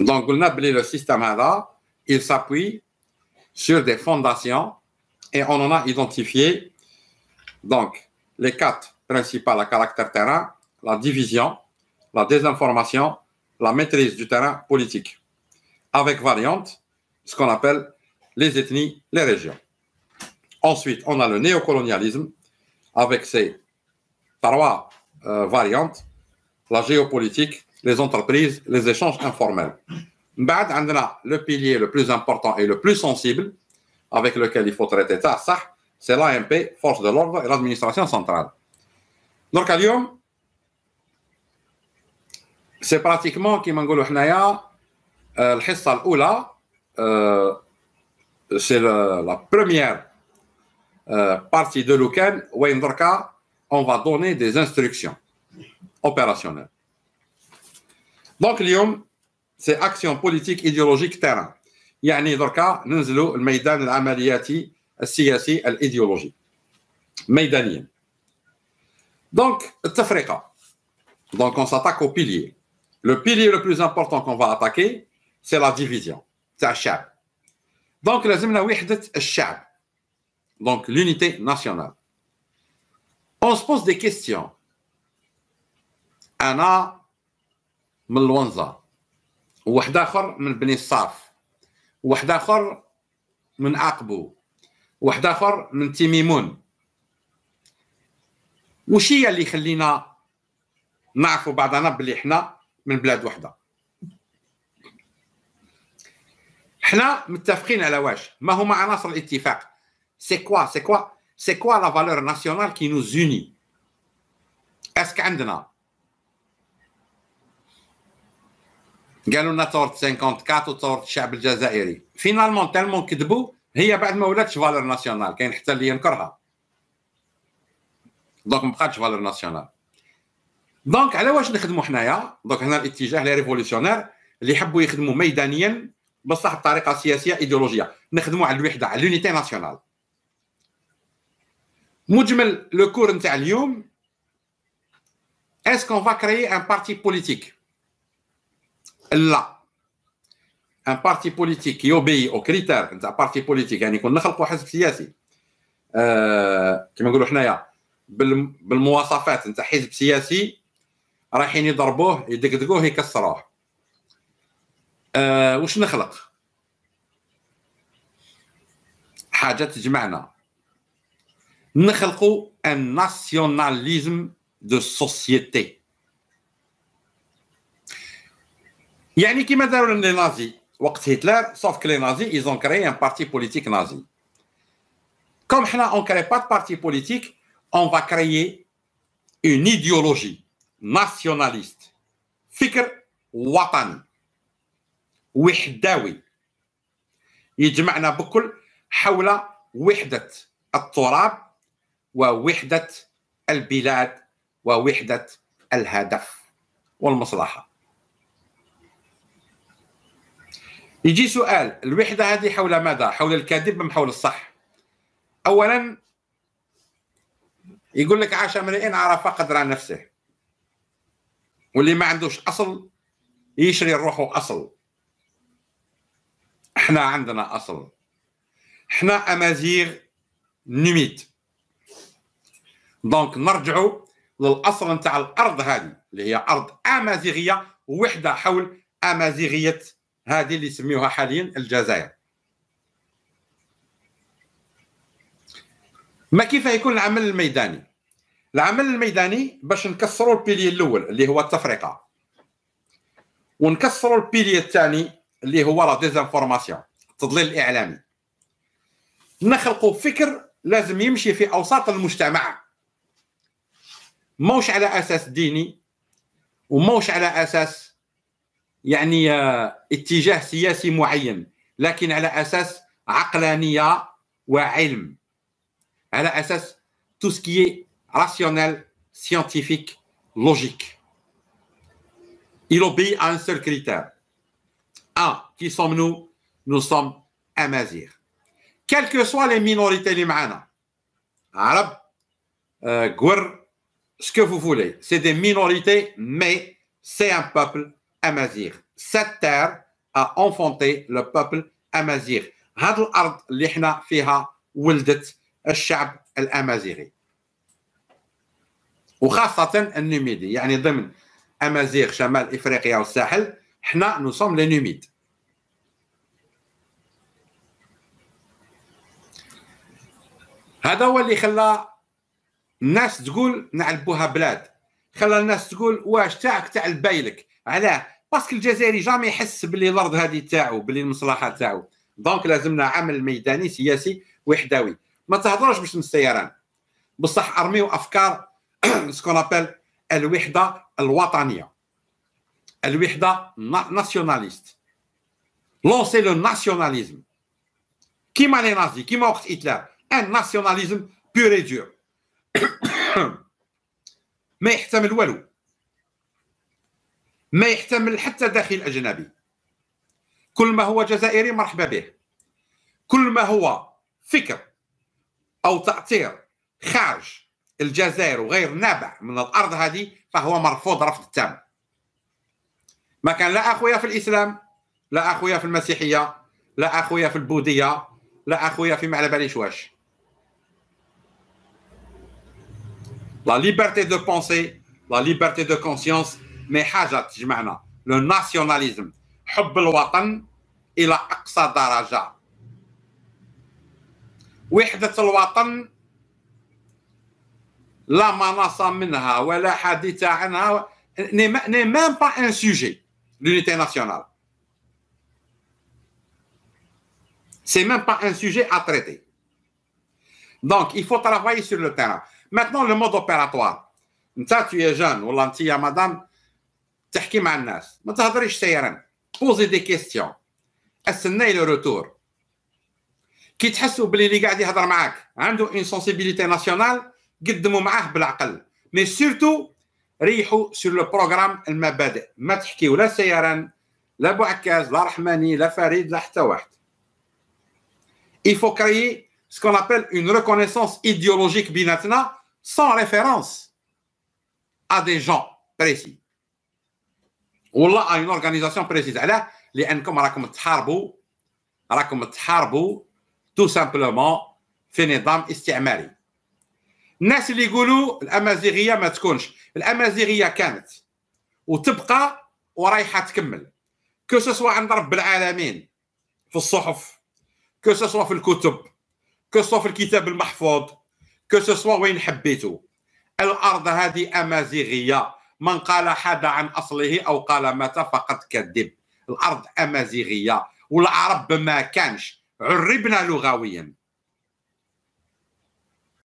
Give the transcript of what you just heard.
Donc, le système il s'appuie sur des fondations et on en a identifié donc les quatre principales à caractère terrain, la division, la désinformation, la maîtrise du terrain politique, avec variante, ce qu'on appelle les ethnies, les régions. Ensuite, on a le néocolonialisme, avec ses trois euh, variantes, la géopolitique, les entreprises, les échanges informels. le pilier le plus important et le plus sensible avec lequel il faut traiter ça, c'est l'AMP, force de l'ordre et l'administration centrale. Donc, à c'est pratiquement, m'engole euh, c'est la première euh, partie de l'UKEN où on va donner des instructions opérationnelles. Donc, Lyon, c'est action politique idéologique terrain. يعني دركا ننزلوا الميدان العملياتي السياسي الايديولوجي ميدانيا دونك التفرقه دونك on s'attaque au pilier le pilier le plus important qu'on va attaquer c'est la division تاع الشعب دونك لازمنا وحده الشعب دونك l'unité nationale on se pose des questions انا من الونزه وواحد آخر من بني الصاف. واحد آخر من عقبو. واحد آخر من تيميمون. وش هي اللي يخلينا نعرفوا بعضنا بلي حنا من بلاد وحدة؟ حنا متفقين على واش؟ ما هما عناصر الاتفاق. c'est quoi c'est quoi c'est quoi la valeur nationale qui nous unit est-ce que عندنا قالوا لنا ثوره 54 وثوره الشعب الجزائري. finalement tellement كذبوا هي بعد ما ولاتش valeur nationale كاين حتى اللي ينكرها. دونك ما بقاتش فالور ناسيونال. دونك على واش نخدموا حنايا؟ دونك هنا الاتجاه لي ريفولوسيونير اللي يحبوا يخدموا ميدانيا بصح بطريقة سياسية إيديولوجية. نخدموا على الوحدة على لونيتي ناسيونال. مجمل لو كور نتاع اليوم اسكو فا كريي ان بارتي بوليتيك لا. ان بارتي بوليتيك يوبي أو كريتير نتاع بارتي بوليتيك يعني يكون نخلقوا حزب سياسي. آه كما نقولوا حنايا بالمواصفات نتاع حزب سياسي رايحين يضربوه يدقدقوه يكسروه. آه واش نخلق؟ حاجة تجمعنا. نخلقوا un nationalisme de société يعني كيما داروا les nazis وقت هتلر sauf que les nazis ils ont créé un parti politique nazi comme حنا on crée pas parti politique on va créer une idéologie nationaliste فكر وطني وحداوي يجمعنا بكل حول وحدة التراب ووحدة البلاد ووحدة الهدف والمصلحة يجي سؤال الوحدة هذه حول ماذا؟ حول الكذب أم حول الصح؟ اولا يقول لك عاش امرئ عرف قدر نفسه واللي ما عندوش أصل يشري الروح أصل إحنا عندنا أصل إحنا أمازيغ نميت دونك نرجعوا للأصل نتاع الأرض هذه اللي هي أرض أمازيغية وحدة حول أمازيغية هذه اللي يسميوها حاليا الجزائر. ما كيف يكون العمل الميداني؟ العمل الميداني باش نكسروا ال pilier الأول اللي هو التفرقة. ونكسروا ال pilier الثاني اللي هو la désinformation التضليل الإعلامي. نخلقوا فكر لازم يمشي في أوساط المجتمع. موش على أساس ديني وموش على أساس يعني آه، اتجاه سياسي معين لكن على اساس عقلانيه وعلم على اساس tout ce qui est rationnel, scientifique, logique. Il obéit à un seul critère. Un, qui sommes-nous Nous sommes Amazir. Quelles que soient les minorités les arabes, euh, ce que vous voulez. C'est des minorités, mais c'est un peuple Amazir. Cette terre a enfanté le peuple amazigh. هذه الأرض اللي إحنا فيها ولدت الشعب الامازيغي وخاصه النوميدي يعني ضمن امازيغ شمال افريقيا والساحل إحنا نو لي نوميد هذا هو اللي خلى الناس تقول نعلبوها بلاد خلى الناس تقول واش تاعك تاع البايلك علاه. parce que الجزائري jamais يحس باللي الأرض هذه تاعو باللي المصلحة تاعو. donc لازمنا عمل ميداني سياسي وحدوي ما تهضروش باش السيران بصح ارميو افكار ce qu'on appelle الوحدة الوطنية. الوحدة nationaliste لونسي لو ناسيوناليزم كيما لي نازي كيما وقت هتلر ان ناسيوناليزم بيور دور ما يحتمل والو ما يحتمل حتى داخل أجنبي. كل ما هو جزائري مرحبا به. كل ما هو فكر أو تأثير خارج الجزائر وغير نابع من الأرض هذه فهو مرفوض رفض تام. ما كان لا أخويا في الإسلام لا أخويا في المسيحية لا أخويا في البوذية لا أخويا في ما على باليش واش la liberté de pensée la liberté de conscience mais حاجة تجمعنا. le nationalisme حب الوطن إلى أقصى درجة. وحدة الوطن لا مناص منها ولا حديث عنها n'est même pas un sujet l'unité nationale c'est même pas un sujet à traiter donc il faut travailler لو تيران terrain. Maintenant le mode opératoire. انت tu es jeune ولا انت يا مدام تحكي مع الناس ما تهضريش سيرا posez des questions استناي le retour كي تحسوا بلي اللي قاعد يهضر معاك عنده une sensibilité nationale قدموا معاه بالعقل. mais surtout ريحوا sur le programme المبادئ. ما تحكيو لا سيران لا بوعكاز لا رحماني لا فريد لا حتى واحد. Il faut créer ce qu'on appelle une reconnaissance idéologique بيناتنا sans référence à des gens précis. ولا une organisation précise علاه لأنكم راكم تحاربوا راكم تحاربوا tout simplement في نظام استعماري. الناس اللي يقولوا الأمازيغية ما تكونش. الأمازيغية كانت وتبقى ورايحة تكمل. que ce soit عند رب العالمين في الصحف que ce soit في الكتب que ce soit في الكتاب المحفوظ que ce soit وين حبيتوا. الأرض هذه أمازيغية. من قال حدا عن أصله أو قال مات فقد كذب. الأرض أمازيغية والعرب ما كانش. عربنا لغويا.